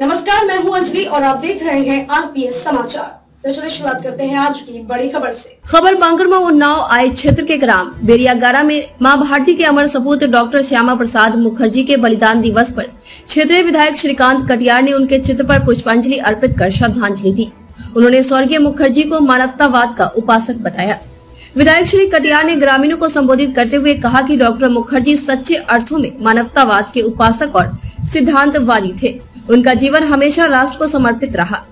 नमस्कार, मैं हूँ अंजलि और आप देख रहे हैं आरपीएस समाचार। तो चलिए शुरुआत करते हैं आज की बड़ी खबर से। खबर बांगरमा उन्नाव आय क्षेत्र के ग्राम, बेरियागारा में माँ भारती के अमर सपूत डॉक्टर श्यामा प्रसाद मुखर्जी के बलिदान दिवस पर क्षेत्रीय विधायक श्रीकांत कटियार ने उनके चित्र पर पुष्पांजलि अर्पित कर श्रद्धांजलि दी। उन्होंने स्वर्गीय मुखर्जी को मानवतावाद का उपासक बताया। विधायक श्री कटियार ने ग्रामीणों को संबोधित करते हुए कहा कि डॉक्टर मुखर्जी सच्चे अर्थों में मानवतावाद के उपासक और सिद्धांतवादी थे। उनका जीवन हमेशा राष्ट्र को समर्पित रहा।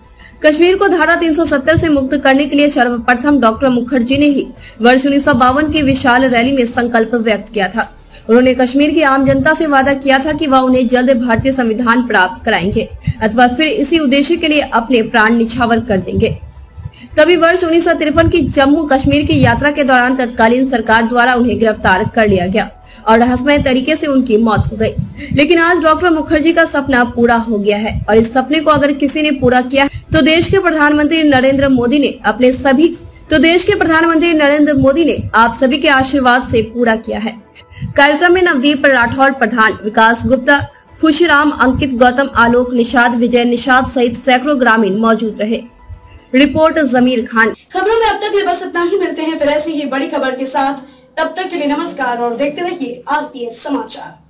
कश्मीर को धारा 370 से मुक्त करने के लिए सर्वप्रथम डॉक्टर मुखर्जी ने ही वर्ष उन्नीस सौ बावन की विशाल रैली में संकल्प व्यक्त किया था। उन्होंने कश्मीर की आम जनता से वादा किया था कि वह उन्हें जल्द भारतीय संविधान प्राप्त कराएँगे, अथवा फिर इसी उद्देश्य के लिए अपने प्राण निछावर कर देंगे। तभी वर्ष उन्नीस सौ तिरपन की जम्मू कश्मीर की यात्रा के दौरान तत्कालीन सरकार द्वारा उन्हें गिरफ़्तार कर लिया गया और रहस्यमय तरीके से उनकी मौत हो गई। लेकिन आज डॉक्टर मुखर्जी का सपना पूरा हो गया है और इस सपने को अगर किसी ने पूरा किया तो देश के प्रधानमंत्री नरेंद्र मोदी ने अपने सभी तो देश के प्रधानमंत्री नरेंद्र मोदी ने आप सभी के आशीर्वाद से पूरा किया है। कार्यक्रम में नवदीप राठौर प्रधान, विकास गुप्ता, खुशीराम अंकित, गौतम आलोक निषाद, विजय निषाद सहित सैकड़ों ग्रामीण मौजूद रहे। रिपोर्ट जमीर खान। खबरों में अब तक बस इतना ही, मिलते हैं फिर ऐसी ही बड़ी खबर के साथ। तब तक के लिए नमस्कार और देखते रहिए आरपीएस समाचार।